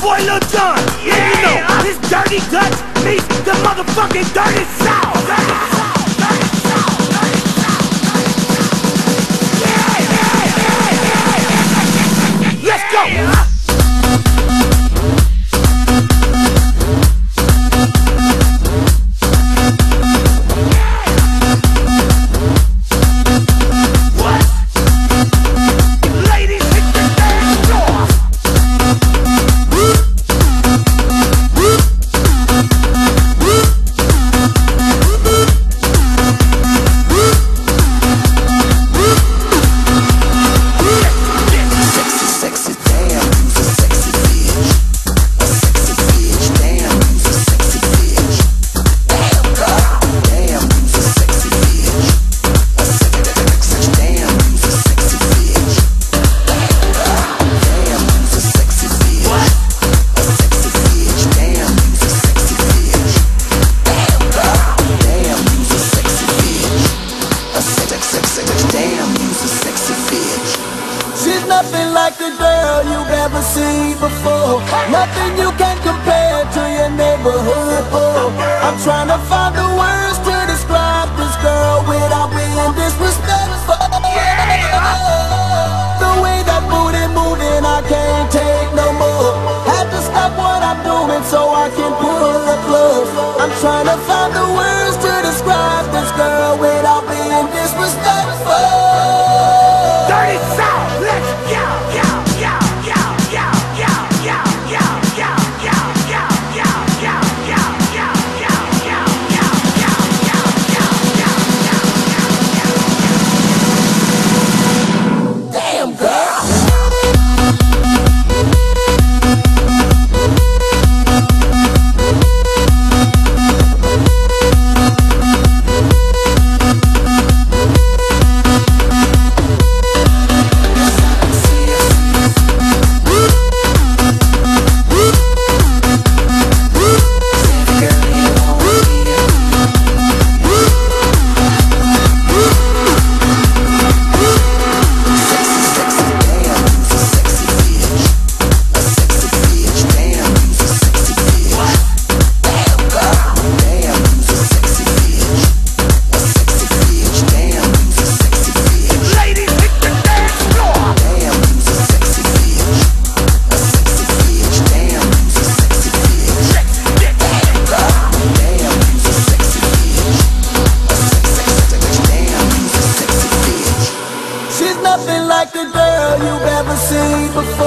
boy Lil Jon. Yeah, and you know, his Dirty Dutch meets the motherfucking dirty south. see before. Nothing you girl you've ever seen before.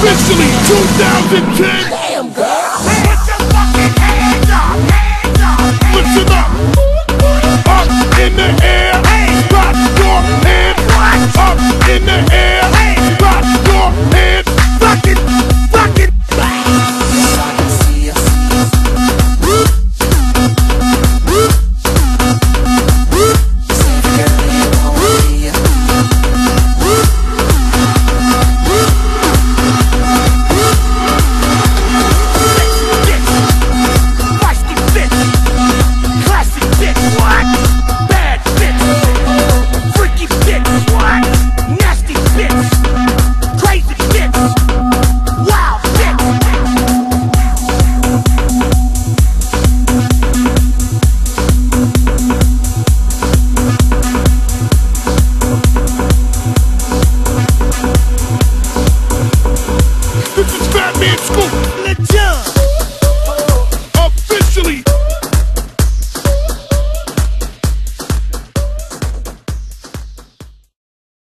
Officially 2010 Let's jump. Officially.